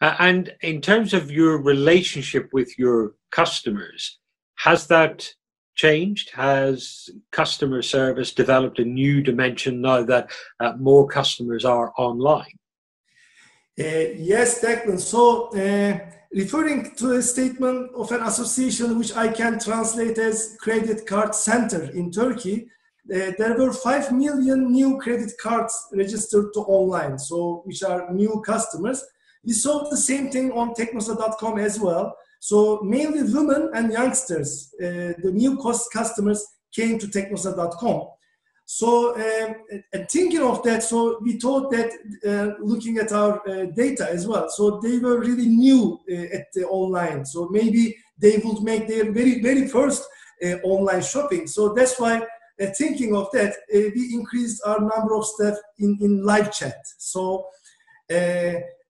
Uh, and in terms of your relationship with your customers, has that changed? Has customer service developed a new dimension now that uh, more customers are online? Uh, yes, Declan. So, uh, referring to a statement of an association which I can translate as Credit Card Center in Turkey, uh, there were 5 million new credit cards registered to online, so which are new customers. We saw the same thing on Teknosa.com as well. So mainly women and youngsters, uh, the new cost customers came to Teknosa.com. So um, thinking of that, so we thought that uh, looking at our uh, data as well. So they were really new uh, at the online. So maybe they would make their very very first uh, online shopping. So that's why uh, thinking of that, uh, we increased our number of staff in, in live chat. So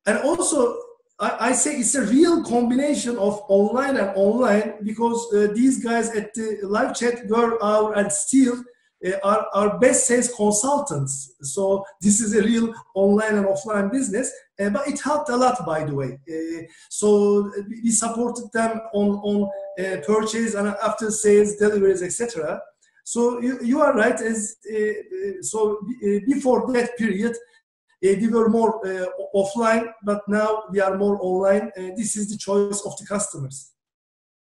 and also I, I, say it's a real combination of online and online because these guys at the live chat were our and still uh, are our best sales consultants. So this is a real online and offline business, uh, but it helped a lot, by the way. Uh, so we supported them on on uh, purchase and after sales, deliveries, etc. So you, you are right. As uh, uh, so before that period, Uh, we were more uh, offline, but now we are more online. Uh, this is the choice of the customers.